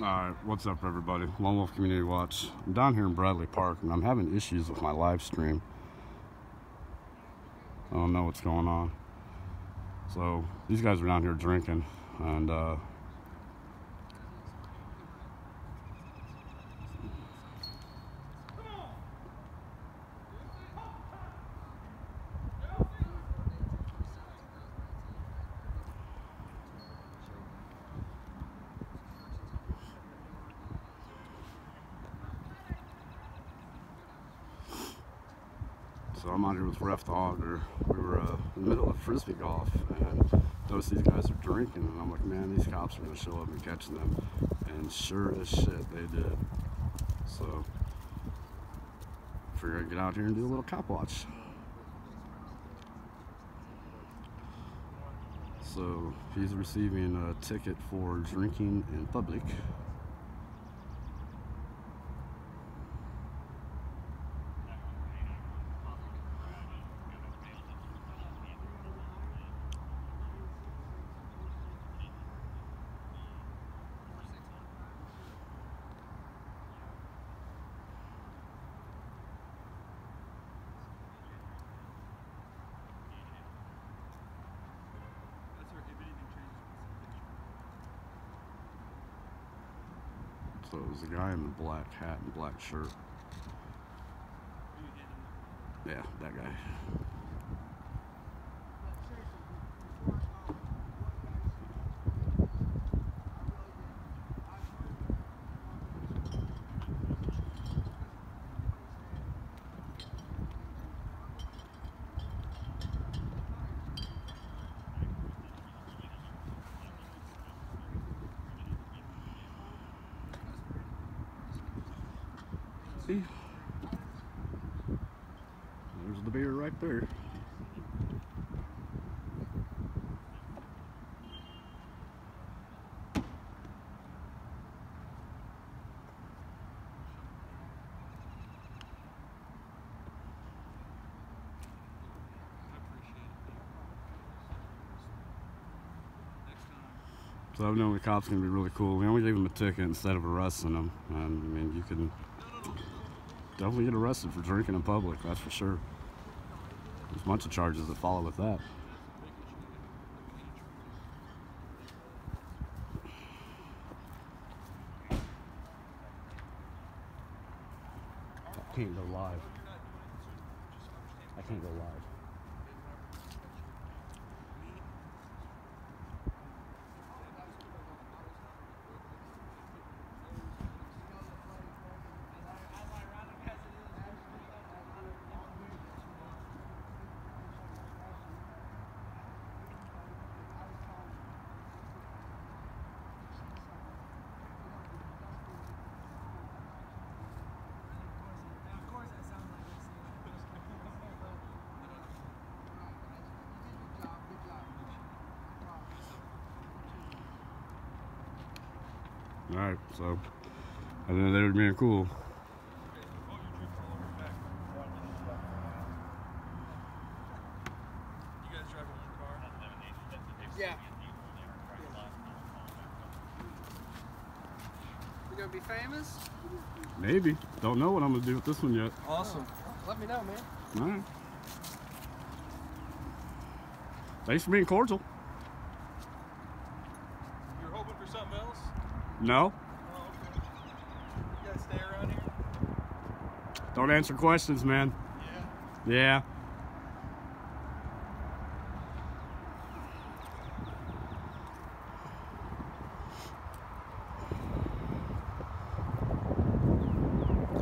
Alright, what's up everybody? Lone Wolf Community Watch. I'm down here in Bradley Park and I'm having issues with my live stream. I don't know what's going on. So, these guys are down here drinking and uh, So I'm out here with Ref Auger. We were uh, in the middle of frisbee golf and noticed these guys are drinking and I'm like, man, these cops are gonna show up and catch them. And sure as shit, they did. So, figured I'd get out here and do a little cop watch. So, he's receiving a ticket for drinking in public. So it was the guy in the black hat and black shirt. Yeah, that guy. There's the beer right there. So I've known the cops gonna be really cool. We only gave them a ticket instead of arresting them. And I mean, you can definitely get arrested for drinking in public, that's for sure. There's a bunch of charges that follow with that. I can't go live. I can't go live. Alright, so I think they were being cool. Yeah. You gonna be famous? Maybe. Don't know what I'm gonna do with this one yet. Awesome. Let me know, man. Alright. Thanks for being cordial. You're hoping for something else? No. Oh, okay. You guys stay around here? Don't answer questions, man. Yeah. Yeah.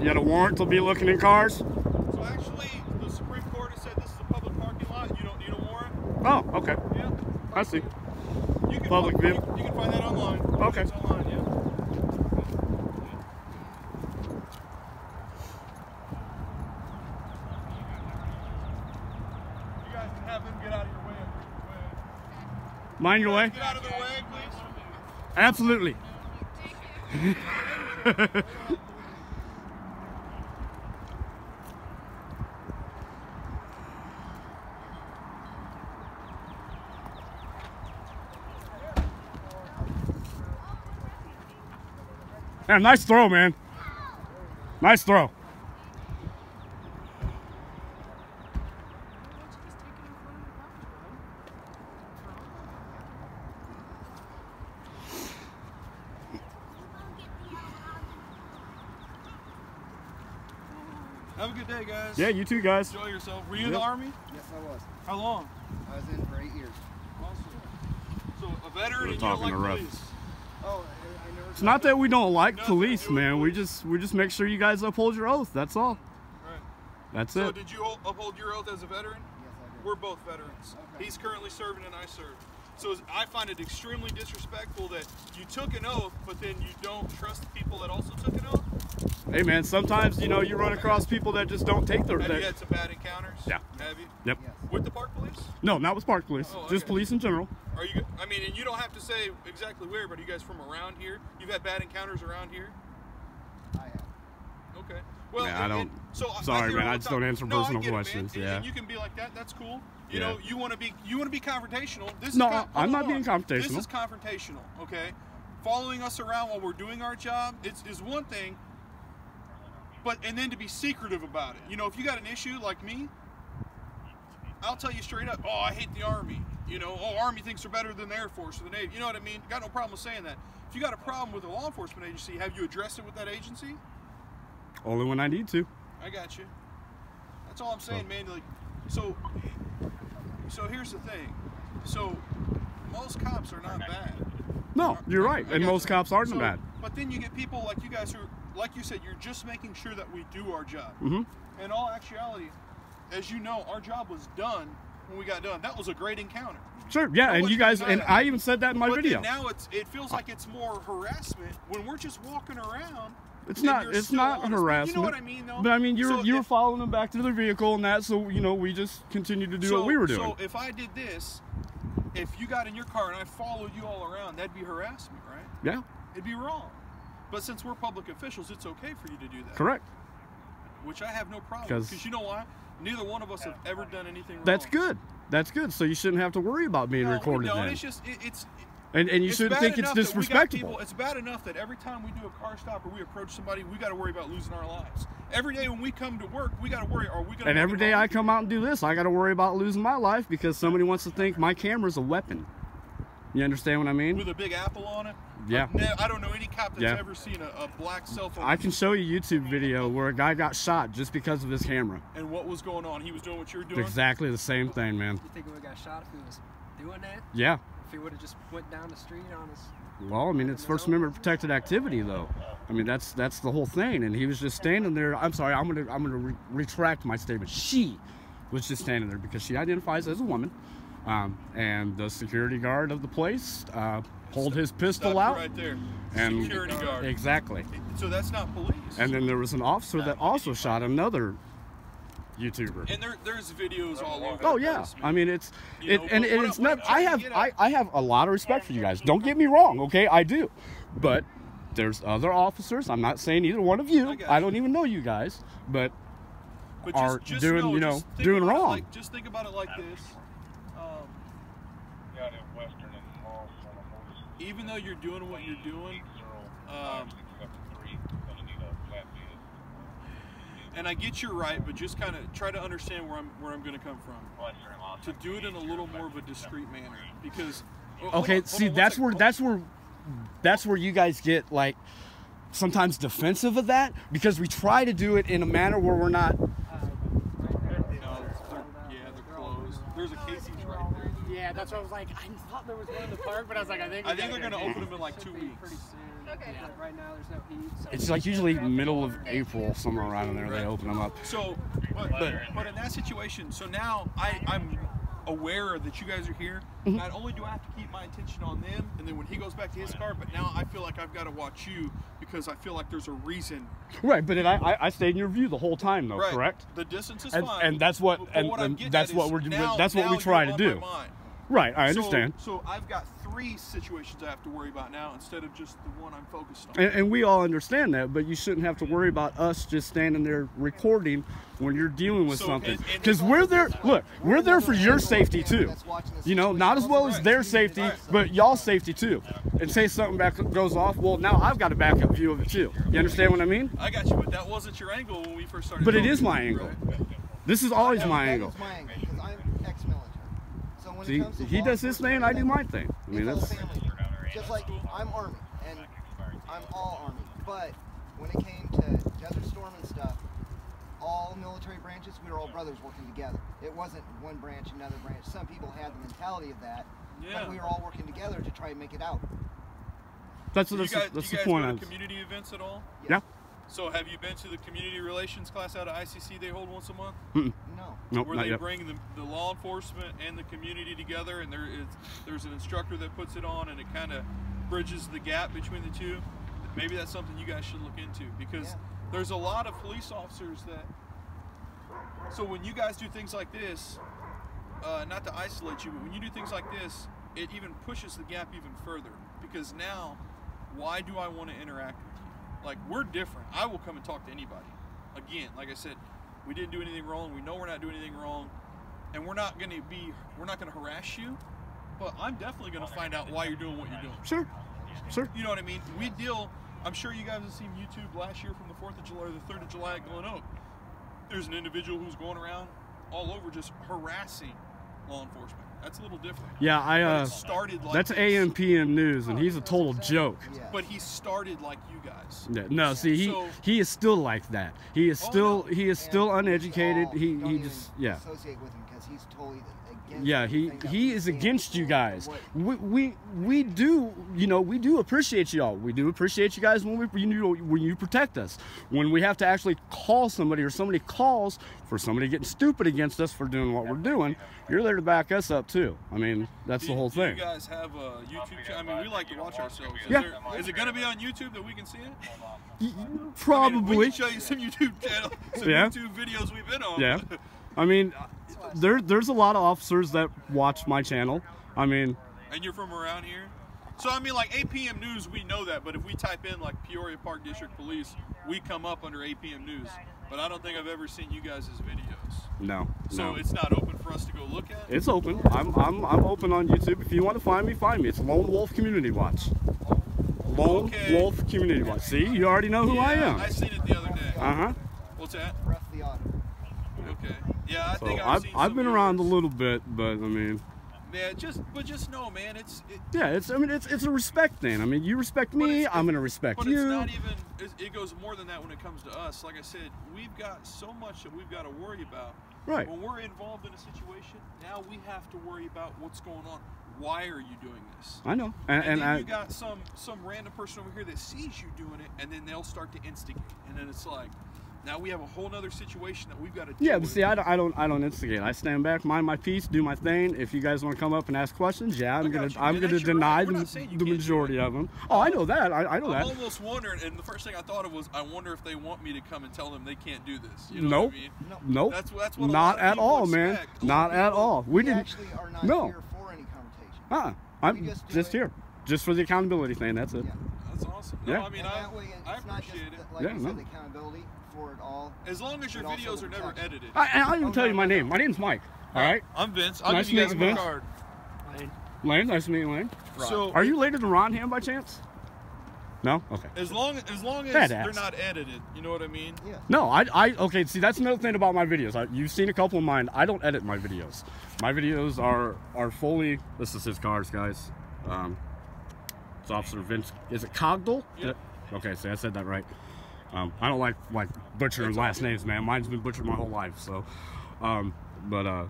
You got a warrant to be looking in cars? So actually, the Supreme Court has said this is a public parking lot. You don't need a warrant. Oh, okay. Yeah. I see. You can Public find, view. You can find that online. Okay. It's online, yeah. You guys can have them get out of your way. Mind your way. Get out of their way, please. Absolutely. Yeah, nice throw, man. Nice throw. Have a good day, guys. Yeah, you too, guys. Enjoy yourself. Were you in the army? Yes, I was. How long? I was in for eight years. So a veteran We're and you don't like police. Oh, I, I never. It's not that we don't like No, police, no, man. We just we just make sure you guys uphold your oath. That's all. Right. That's So it. did you uphold your oath as a veteran? Yes, I did. We're both veterans. Okay. He's currently serving and I serve. So I find it extremely disrespectful that you took an oath, but then you don't trust the people that also took an oath. Hey, man. Sometimes you know you run across people that just don't take their. Have you had some bad encounters? Yeah. Have you? yep. Yes. With the park police? No, not with park police. Oh, Just police in general. Are you? I mean, and you don't have to say exactly where, but are you guys from around here? You've had bad encounters around here? I have. Okay. Well, Yeah, I don't- So uh, sorry, I man, I just don't answer no, personal it, questions, yeah. And you can be like that. That's cool. You Yeah. know, you want to be you want to be confrontational. This No, is I'm not on. being This confrontational. is confrontational. Okay. Following us around while we're doing our job it's, is one thing. But and then to be secretive about it. You know, if you got an issue like me, I'll tell you straight up. Oh, I hate the army. You know, oh, army thinks they're better than the Air Force or the Navy. You know what I mean? Got no problem with saying that. If you got a problem with a law enforcement agency, have you addressed it with that agency? Only when I need to. I got you. That's all I'm saying, man. Like, so, so here's the thing. So, most cops are not bad. No, you're right. And most you. cops aren't So- bad. But then you get people like you guys who, like you said, you're just making sure that we do our job. Mm -hmm. In all actuality, as you know, our job was done when we got done. That was a great encounter. Sure. Yeah, and you guys, and. I even said that in my but video. now it's it feels like it's more harassment when we're just walking around. It's and not. It's not honest. harassment. You know what I mean, though. But I mean, you were So you were following them back to their vehicle and that, so you know we just continued to do so, what we were doing. So if I did this, if you got in your car and I followed you all around, that'd be harassment, right? yeah, It'd be wrong. But since we're public officials, it's okay for you to do that. correct. Which I have no problem because you know why? Neither one of us have ever done anything wrong. That's good. That's good. So you shouldn't have to worry about being No, recorded don't. then. It's just it, it's. And and you it's shouldn't think it's enough that we got disrespectful. people- it's bad enough that every time we do a car stop or we approach somebody, we got to worry about losing our lives. Every day when we come to work, we got to worry: Are we going? To... And every day I come out and do this, I got to worry about losing my life because somebody wants to think my camera's a weapon. You understand what I mean? with a big apple on it. Yeah. I've ne- I don't know any cop that's Yeah. ever seen a, a black cell phone. I can show you a YouTube video where a guy got shot just because of his camera. and what was going on? He was doing what you were doing. Exactly the same thing, man. You think he would have got shot if he was doing that? Yeah. If he would have just went down the street on his. Well, I mean, it's First Amendment protected activity, though. I mean, that's that's the whole thing. And he was just standing there. I'm sorry, I'm gonna I'm gonna re- retract my statement. She was just standing there because she identifies as a woman, um, and the security guard of the place uh, pulled his pistol out. right there. And Security guard. Exactly. So that's not police. And then there was an officer that also shot another YouTuber. And there, there's videos all over. Oh yeah, place, I mean it's it, know, and, and it's not. I'm I trying to have I, I have a lot of respect for you guys. Don't get me wrong, okay? I do, but there's other officers. I'm not saying either one of you. I I, don't even know you guys, but But are just, just doing, know, you know, just doing wrong. Like, just think about it like this. Um, Yeah, in Western and Mall, so almost even though you're doing what you're doing, um, and I get you're right, but just kind of try to understand where I'm where I'm going to come from. To do it in a little more of a discreet manner, because. hold okay. on, hold see, on that's where that's where that's where you guys get like sometimes defensive of that because we try to do it in a manner where we're not. No, they're- yeah, they're closed. There's a Casey's right there. Yeah, that's what I was like. I thought there was one in the park, but I was like, I think. I think they're going to open them in like two Should be weeks. Pretty soon. Okay. But right now there's no heat. So It's like usually middle of April, somewhere around in there, they open them up. So, but, but, but in that situation, so now I, I'm aware that you guys are here. Mm-hmm. Not only do I have to keep my attention on them, and then when he goes back to his car, but now I feel like I've got to watch you because I feel like there's a reason. Right, but then I, I I stayed in your view the whole time though, right. correct? The distance is And- fine. and that's what- but and- what and that's at what is we're- now- that's what we try you're to on do. My mind. Right, I understand. So, I've got three situations I have to worry about now instead of just the one I'm focused on. And, and we all understand that, but you shouldn't have to worry about us just standing there recording when you're dealing with So, something. and- and- Because we're there. Look, we're there for your safety too. You know, not as well as their safety, but y'all's safety too. And say something back goes off, well, now I've got a backup view of it too. You understand what I mean? I got you, but that wasn't your angle when we first started. But it is my angle. This is always That- my that angle. is my angle because I'm ex-military. So when See, it comes to he does his thing, I do my thing. I mean, that's. Just like I'm Army and I'm all Army, but when it came to Desert Storm and stuff, all military branches, we were all brothers working together. It wasn't one branch, another branch. Some people had the mentality of that, Yeah. but we were all working together to try and make it out. that's Do that's, you guys, that's do the you guys point. go to community events at all? Yeah. So have you been to the community relations class out of ICC they hold once a month? No. Nope, where they yet. bring the, the law enforcement and the community together, and there is there's an instructor that puts it on, and it kind of bridges the gap between the two. Maybe that's something you guys should look into because Yeah. there's a lot of police officers that. So when you guys do things like this, uh, not to isolate you, but when you do things like this, it even pushes the gap even further because now, why do I want to interact with you? Like we're different. I will come and talk to anybody. Again, like I said, we didn't do anything wrong. We know we're not doing anything wrong, and we're not going to be. We're not going to harass you. But I'm definitely going to find out why you're doing what you're doing. Sure, sure. You know what I mean? We deal. I'm sure you guys have seen YouTube last year from the 4th of July or the 3rd of July at Glen Oak. There's an individual who's going around all over just harassing law enforcement. That's a little different. Yeah, I. Uh, started like that's this. AM PM news, and he's a total joke. Yeah. But he started like you guys. Yeah, no, see, he So- he is still like that. He is Oh, still no. he is And still uneducated. all He he just yeah. Associate with him because he's totally against. Yeah, he he is against you guys. We, we we do you know we do appreciate y'all. We do appreciate you guys when we you know when you protect us. When we have to actually call somebody or somebody calls for somebody getting stupid against us for doing what we're doing, you're there to back us up too. I mean that's Do the whole do thing. You guys have a YouTube channel. I mean, we like to watch ourselves. Is, Yeah. there, is it going to be on YouTube that we can see it? Y- y- I mean, we Probably. can show you some YouTube channel, some Yeah. YouTube videos we've been on. Yeah. I mean, there there's a lot of officers that watch my channel. I mean, and you're from around here. So I mean, like APM News, we know that. But if we type in like Peoria Park District Police, we come up under APM News. But I don't think I've ever seen you guys' videos. no, So no. it's not open for us to go look at. It's open. I'm, I'm, I'm open on YouTube. If you want to find me, find me. It's Lone Wolf Community Watch. Lone Okay. Wolf Community Watch. See, you already know who I am. I seen it the other day. Uh huh. What's that? Ref the auditor. Okay. Yeah, I So think I've, I've, I've been of around a little bit, but I mean, Man, just but just know, man, it's it, yeah, it's I mean it's it's a respect thing. I mean, you respect me, I'm gonna respect But you. it's not even. It's, it goes more than that when it comes to us. Like I said, we've got so much that we've got to worry about. Right. When we're involved in a situation, now we have to worry about what's going on. Why are you doing this? I know, and, And, and then I, you got some some random person over here that sees you doing it, and then they'll start to instigate, and then it's like, now we have a whole other situation that we've got to. Yeah, deal but with. see, I don't, I don't, I don't instigate. I stand back, mind my peace, do my thing. If you guys want to come up and ask questions, yeah, I'm gonna, you, I'm gonna deny right. The, not saying you the majority of them. Oh, I know that. I, I know that. I'm that. almost wondering, and the first thing I thought of was, I wonder if they want me to come and tell them they can't do this. You know Nope. what I mean? No. Nope. That's that's what Not at all, man. expect. A Not at all. We We didn't. actually are not no. here for any confrontation. Uh, I'm just, just here, just for the accountability thing. That's it. Yeah. That's awesome. Yeah. I mean, I, that way, I it's not just appreciate it. like Yeah, you no. said, the accountability for it all. As long as your videos the are never edited. I, I'll even Oh, tell no, you my no, name. My name's Mike. All right, I'm Vince. I'll Nice give you to guys meet you, my Vince. card. Lane. Nice to meet you, Lane. So Are you later than Ronham by chance? No. Okay. as long as long as Badass. they're not edited, you know what I mean? Yeah. No, I, I, okay. See, that's another thing about my videos. I, you've seen a couple of mine. I don't edit my videos. My videos are are fully. This is his cars, guys. Um, it's Officer Vince. Is it Cogdell? Yep. Okay, see, I said that right. Um, I don't like like butchering last names, man. Mine's been butchered my whole life. So, um, but uh,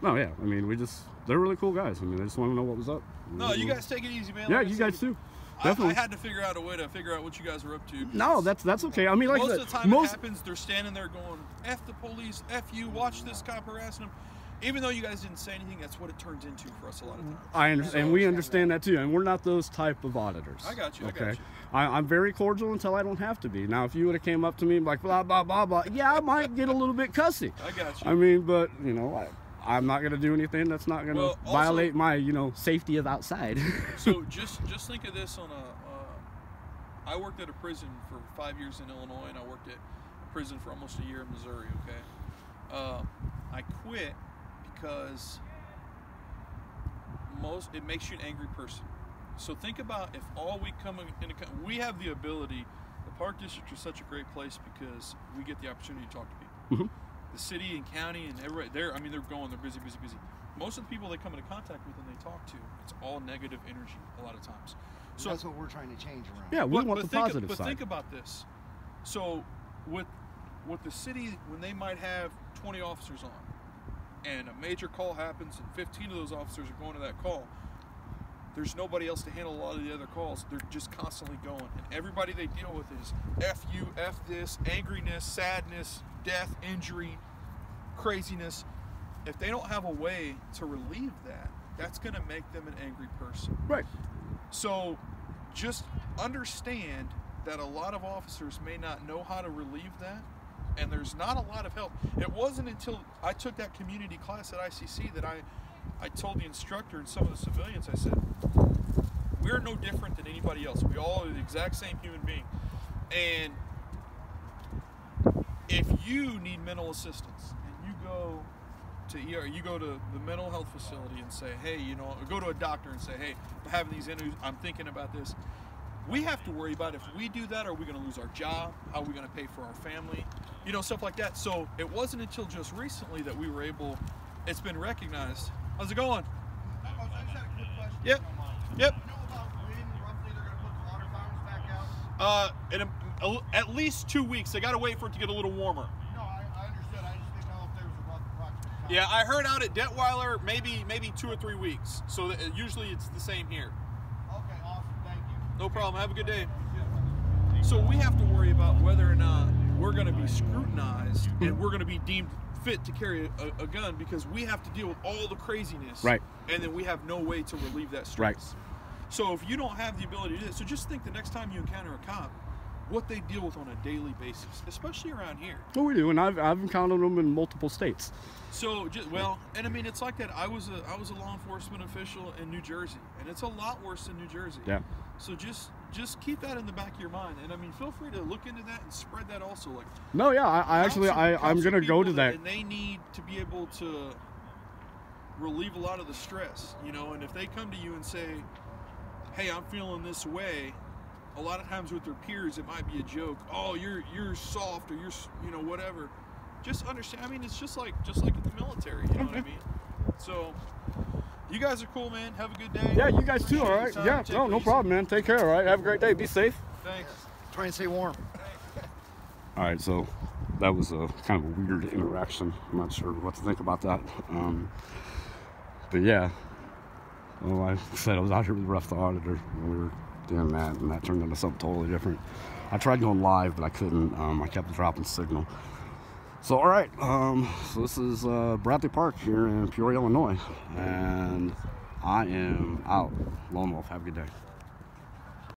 no, yeah. I mean, we just they're really cool guys. I mean, I just want to know what was up. No, you guys take it easy, man. Yeah, Like you guys too. Definitely. I had to figure out a way to figure out what you guys were up to. no, that's that's okay. I mean, like I most said, of the time most it happens, they're standing there going, "F the police, F you, watch this cop harassing them." Even though you guys didn't say anything, that's what it turns into for us a lot of times. I understand, and we understand that too. And we're not those type of auditors. I got you, I Okay, got you. I, I'm very cordial until I don't have to be. Now, if you would have came up to me and like blah blah blah blah, yeah, I might get a little bit cussy. I got you. I mean, but you know, I, I'm not gonna do anything that's not gonna Well, also- violate my, you know, safety of outside. so just just think of this on a. Uh, I worked at a prison for five years in Illinois, and I worked at a prison for almost a year in Missouri. Okay, uh, I quit because most it makes you an angry person. So think about if all we come in, in a, we have the ability. The park district is such a great place because we get the opportunity to talk to people. Mhm. The city and county and everybody, they're I mean they're going, they're busy, busy, busy. Most of the people they come into contact with and they talk to, it's all negative energy a lot of times. So that's what we're trying to change around. yeah, we but, want but the think, positive but side. think about this. So, with with the city, when they might have 20 officers on, and a major call happens, and 15 of those officers are going to that call, there's nobody else to handle a lot of the other calls. They're just constantly going, and everybody they deal with is f you, f this, angriness, sadness, death, injury, craziness. If they don't have a way to relieve that, that's going to make them an angry person. right. So just understand that a lot of officers may not know how to relieve that, and there's not a lot of help. It wasn't until I took that community class at ICC that I, I told the instructor and some of the civilians, I said, we're no different than anybody else. We all are the exact same human being. And if you need mental assistance and you go to ER, you go to the mental health facility and say, hey, you know, go to a doctor and say, hey, I'm having these issues, I'm thinking about this. We have to worry about if we do that, are we going to lose our job? How are we going to pay for our family? You know, stuff like that. So it wasn't until just recently that we were able, it's been recognized. How's it going? I just had a quick question. Yep. if you don't mind. Yep. Do you know about when roughly they're going to put the water fountains back out? Uh, in a, a- at least two weeks. They got to wait for it to get a little warmer. No, I, I understood. I just didn't know if there was a rough approximate time. Yeah, I heard out at Detweiler maybe maybe two or three weeks. So that, usually it's the same here. Okay, awesome. Thank you. No problem. Have a good day. So we have to worry about whether or not we're going to be scrutinized and mm-hmm. we're going to be deemed fit to carry a, a gun because we have to deal with all the craziness. Right. And then we have no way to relieve that Right. stress. So if you don't have the ability to do that, so just think the next time you encounter a cop, what they deal with on a daily basis, especially around here. Well, we do, and I've, I've encountered them in multiple states. So just well, and I mean it's like that. I was a I was a law enforcement official in New Jersey, and it's a lot worse in New Jersey. Yeah. So just just keep that in the back of your mind, and I mean feel free to look into that and spread that also. Like No, yeah, I, I actually, I, I'm gonna go to people, that. and they need to be able to relieve a lot of the stress, you know. And if they come to you and say, "Hey, I'm feeling this way," a lot of times with their peers, it might be a joke. Oh, you're you're soft, or you're you know whatever. Just understand. I mean, it's just like just like in the military. You know what I mean? So. You guys are cool, man. Have a good day. Yeah, you guys too, all Appreciate right? your time. Yeah, Take no, no easy. problem, man. Take care, all right? Have a great day. Be safe. Thanks. Try and stay warm. All right, so that was a kind of a weird interaction. I'm not sure what to think about that. Um, but yeah, well, like I said, I was out here with Ref the Auditor when we were doing that, and that turned into something totally different. I tried going live, but I couldn't. Um, I kept dropping signal. So, all right, um, so this is uh, Bradley Park here in Peoria, Illinois, and I am out. Lone Wolf, have a good day.